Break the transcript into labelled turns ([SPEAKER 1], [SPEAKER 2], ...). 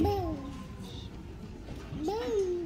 [SPEAKER 1] Boom. Boom.